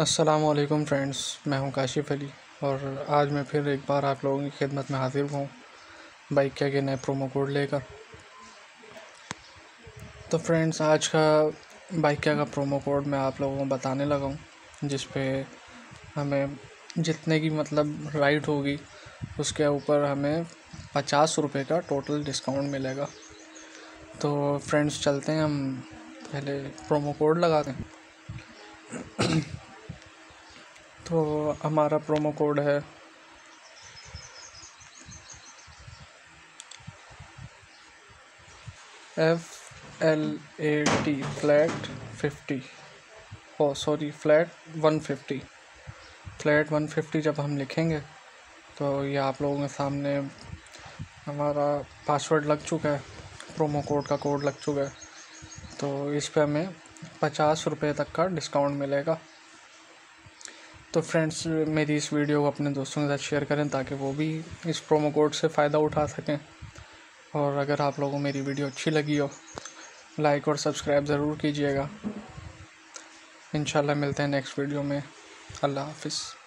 असलकुम फ्रेंड्स, मैं हूँ काशिफ अली और आज मैं फिर एक बार आप लोगों की खिदमत में हाजिर हूँ बाइक के नए प्रोमो कोड लेकर। तो फ्रेंड्स, आज का बाइक का प्रोमो कोड मैं आप लोगों को बताने लगा हूँ, जिस पे हमें जितने की मतलब राइड होगी, उसके ऊपर हमें पचास रुपये का टोटल डिस्काउंट मिलेगा। तो फ्रेंड्स, चलते हैं हम, पहले प्रोमो कोड लगाते हैं। तो हमारा प्रोमो कोड है। F L A T flat fifty oh sorry flat one fifty flat one fifty जब हम लिखेंगे तो ये आप लोगों के सामने हमारा पासवर्ड लग चुका है प्रोमो कोड का कोड लग चुका है। तो इस पर हमें पचास रुपये तक का डिस्काउंट मिलेगा। तो फ्रेंड्स मेरी इस वीडियो को अपने दोस्तों के साथ शेयर करें ताकि वो भी इस प्रोमो कोड से फ़ायदा उठा सकें। और अगर आप लोगों को मेरी वीडियो अच्छी लगी हो लाइक और सब्सक्राइब ज़रूर कीजिएगा। इन मिलते हैं नेक्स्ट वीडियो में। अल्लाह हाफिज़।